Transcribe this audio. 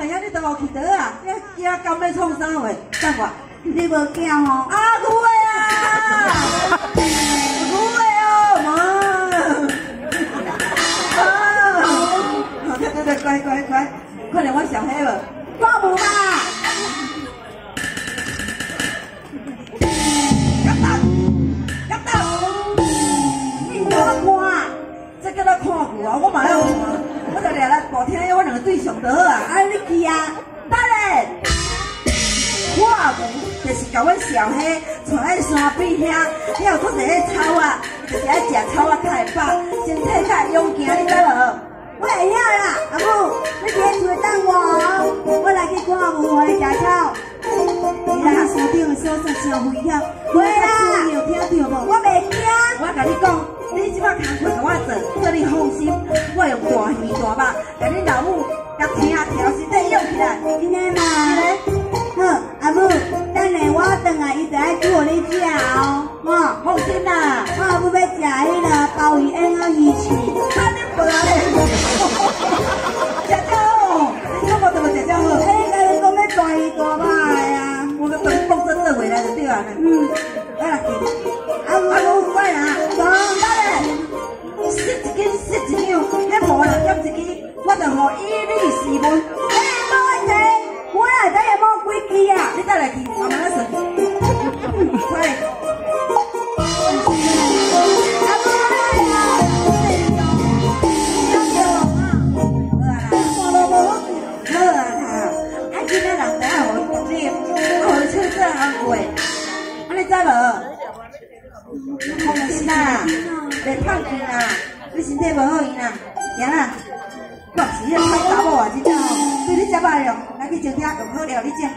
的遐，你都无去倒啊？你惊甘要创啥话？等我，你无惊吼？啊，有诶啊，有诶哦，妈，啊，对对对，乖乖乖，快点我小黑了，我无嘛。夹蛋，夹蛋，你我看，这叫做看过啊，我嘛要看，我就掠来大厅，我两个对上得啊，啊，你去啊？等下。我阿母就是甲阮小黑带在山边遐，了做一个草啊，就是爱食草啊，较会饱，身体较勇健，你知无？我会晓啦，阿母，你伫厝等我哦，我来去看阿母会食草。你来山顶的所在真危险，会啦，即摆工课甲我做，叫你放心，我用大鱼大肉，甲你老母甲听调身体养起来。真的吗？好，阿母，等下我转来，伊就爱煮互你食哦，吼。放心啦，我阿母要食迄个鲍鱼烟仔鱼翅，看你笨嘞，食较好，你看我怎么食较好？迄个讲要大鱼大肉的啊。我个等放这这回来就对了。嗯，我以你四分。哎，冇问题，我内底也冇几支啊。你再来去，慢慢来算。快，阿母来啊！好啊啦，啊，今仔人知影互伊独立，啊，互伊出这行过，啊，你知无？放心啦，袂胖去啦，你身体无好用啦，行啦。确实，歹查某啊，真正哦，对你加班了，来去酒店用好料，你正。